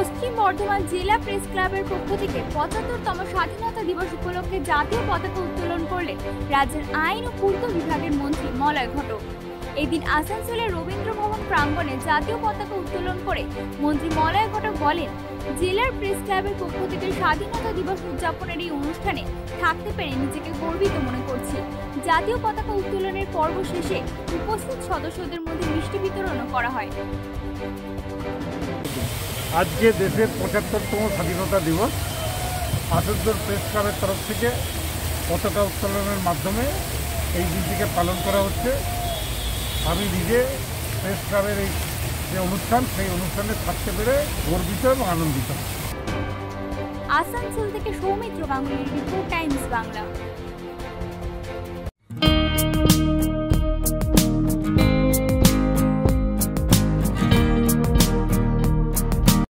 পশ্চিম বর্ধমান জেলা প্রেস ক্লাবের পক্ষ থেকে পঁচাত্তরতম স্বাধীনতা দিবস উপলক্ষে জাতীয় পতাকা উত্তোলন করলেন রাজ্যের আইন ও পূর্ত বিভাগের মন্ত্রী মলয় ঘটক। এদিন আসানসোলের রবীন্দ্র ভবন প্রাঙ্গণে জাতীয় পতাকা উত্তোলন করে মন্ত্রী মলয় ঘটক বলেন, জেলার প্রেস ক্লাবের পক্ষ থেকে স্বাধীনতা দিবস উদযাপনের এই অনুষ্ঠানে থাকতে পেরে নিজেকে গর্বিত মনে করছি। জাতীয় পতাকা উত্তোলনের পর্ব শেষে উপস্থিত সদস্যদের মধ্যে মিষ্টি বিতরণও করা হয়। আজকে দেশের পঁচাত্তরতম স্বাধীনতা দিবস। আসানসোল প্রেস ক্লাবের তরফ থেকে পতাকা উত্তোলনের মাধ্যমে এই দিনটিকে পালন করা হচ্ছে। আমি নিজে প্রেস ক্লাবের এই যে অনুষ্ঠান, সেই অনুষ্ঠানে থাকতে পেরে গর্বিত এবং আনন্দিত। আসানসোল থেকে সৌমিত্র গাঙ্গুলির রিপোর্ট টাইমস বাংলা।